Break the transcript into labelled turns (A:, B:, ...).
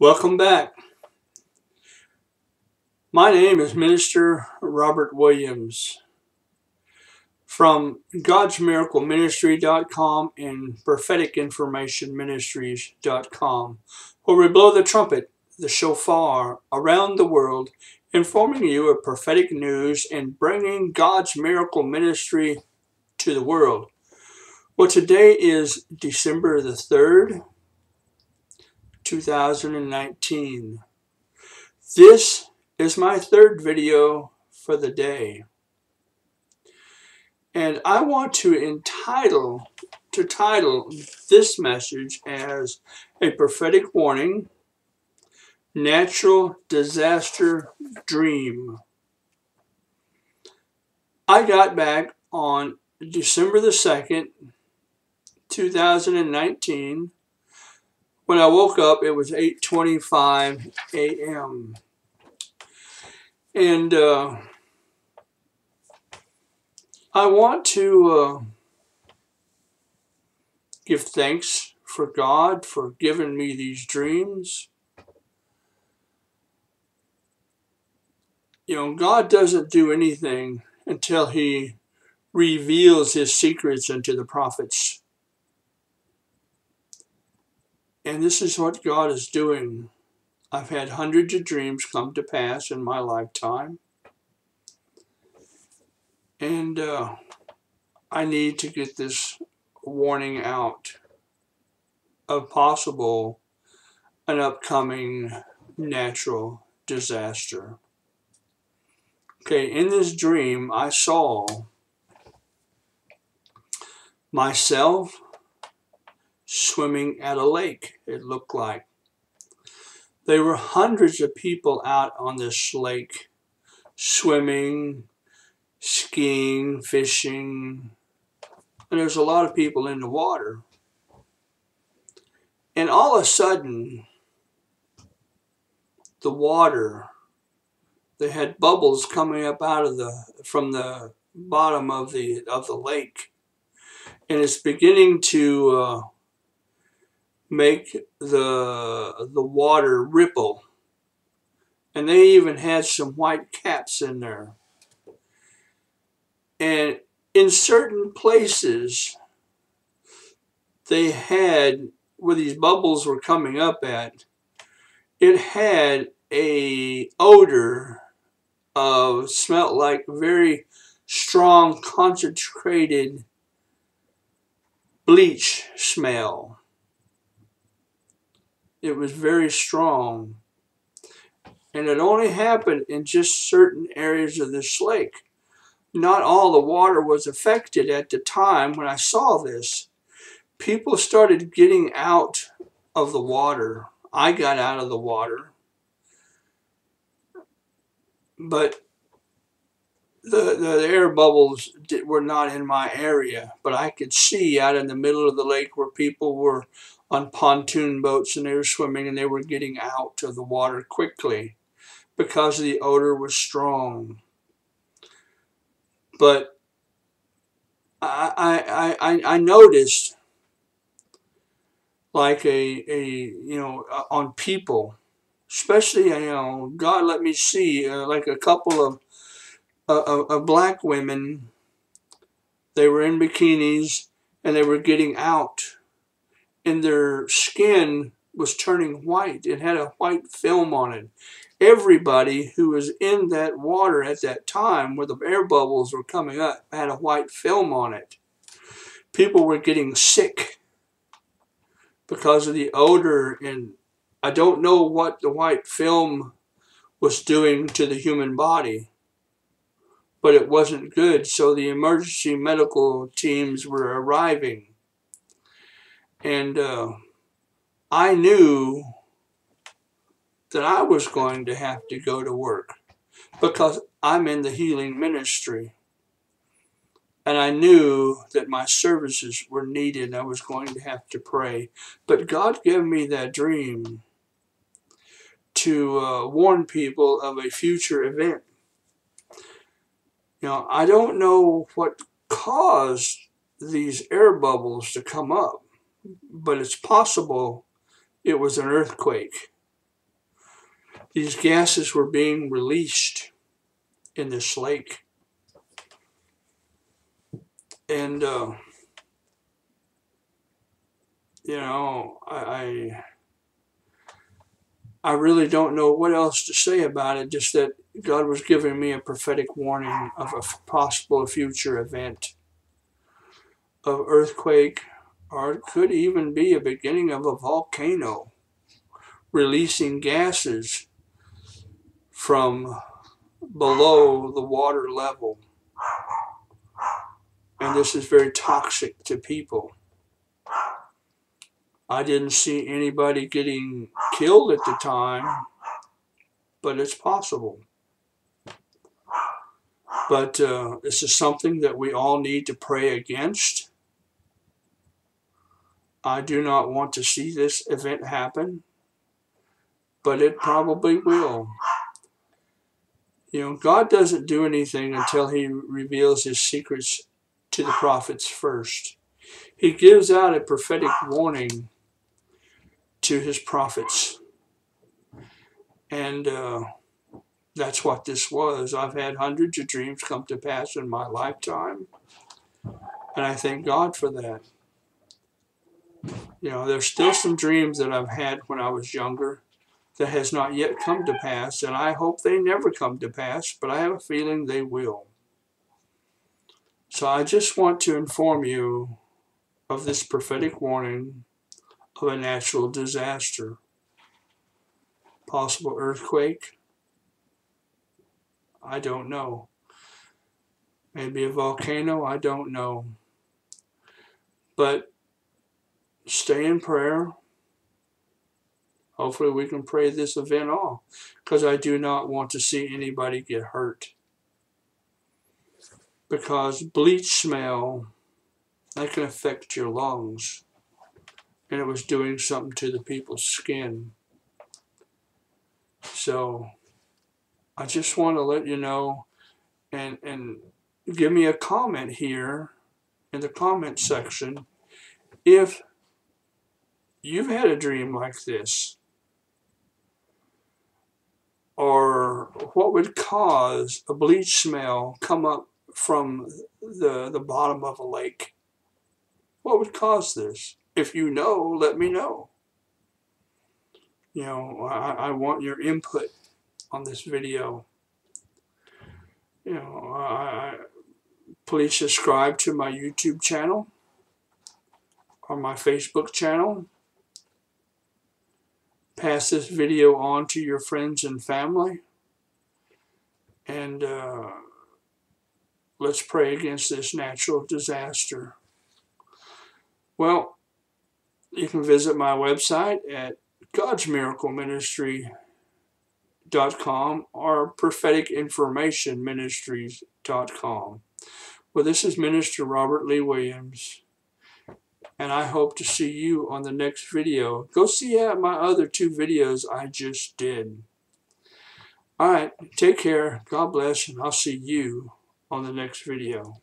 A: Welcome back. My name is Minister Robert Williams from God'sMiracleMinistry.com and PropheticInformationMinistries.com, where we blow the trumpet, the shofar, around the world, informing you of prophetic news and bringing God's miracle ministry to the world. Well, today is December the 3rd, 2019. This is my third video for the day. And I want to entitle to title this message as a prophetic warning, natural disaster dream. I got back on December the 2nd, 2019 when I woke up, it was 8.25 a.m. And uh, I want to uh, give thanks for God for giving me these dreams. You know, God doesn't do anything until he reveals his secrets unto the prophets. And this is what God is doing. I've had hundreds of dreams come to pass in my lifetime. And uh, I need to get this warning out of possible an upcoming natural disaster. Okay, in this dream, I saw myself swimming at a lake, it looked like. There were hundreds of people out on this lake, swimming, skiing, fishing, and there's a lot of people in the water. And all of a sudden, the water, they had bubbles coming up out of the, from the bottom of the, of the lake. And it's beginning to uh, make the the water ripple. And they even had some white caps in there. And in certain places, they had, where these bubbles were coming up at, it had a odor of, smelt like very strong concentrated bleach smell. It was very strong. And it only happened in just certain areas of this lake. Not all the water was affected at the time when I saw this. People started getting out of the water. I got out of the water. But the, the air bubbles did, were not in my area, but I could see out in the middle of the lake where people were on pontoon boats and they were swimming and they were getting out of the water quickly because the odor was strong. But I, I, I, I noticed like a, a you know, uh, on people, especially, you know, God let me see uh, like a couple of, uh, of black women, they were in bikinis and they were getting out and their skin was turning white. It had a white film on it. Everybody who was in that water at that time where the air bubbles were coming up had a white film on it. People were getting sick because of the odor and I don't know what the white film was doing to the human body, but it wasn't good. So the emergency medical teams were arriving and uh, I knew that I was going to have to go to work because I'm in the healing ministry. And I knew that my services were needed. I was going to have to pray. But God gave me that dream to uh, warn people of a future event. You know, I don't know what caused these air bubbles to come up but it's possible it was an earthquake. these gases were being released in this lake. And, uh, you know, I, I, I really don't know what else to say about it, just that God was giving me a prophetic warning of a possible future event of earthquake, or it could even be a beginning of a volcano releasing gases from below the water level. And this is very toxic to people. I didn't see anybody getting killed at the time, but it's possible. But uh, this is something that we all need to pray against. I do not want to see this event happen, but it probably will. You know, God doesn't do anything until he reveals his secrets to the prophets first. He gives out a prophetic warning to his prophets. And uh, that's what this was. I've had hundreds of dreams come to pass in my lifetime. And I thank God for that. You know, there's still some dreams that I've had when I was younger that has not yet come to pass, and I hope they never come to pass, but I have a feeling they will. So I just want to inform you of this prophetic warning of a natural disaster, possible earthquake. I don't know. Maybe a volcano, I don't know. But stay in prayer. Hopefully we can pray this event off because I do not want to see anybody get hurt. Because bleach smell, that can affect your lungs. And it was doing something to the people's skin. So I just want to let you know and, and give me a comment here in the comment section if you've had a dream like this or what would cause a bleach smell come up from the, the bottom of a lake? What would cause this? If you know, let me know. You know, I, I want your input on this video. You know, I, please subscribe to my YouTube channel or my Facebook channel pass this video on to your friends and family. And uh, let's pray against this natural disaster. Well, you can visit my website at godsmiracleministry.com or propheticinformationministries.com. Well, this is Minister Robert Lee Williams and I hope to see you on the next video. Go see uh, my other two videos I just did. Alright, take care, God bless, and I'll see you on the next video.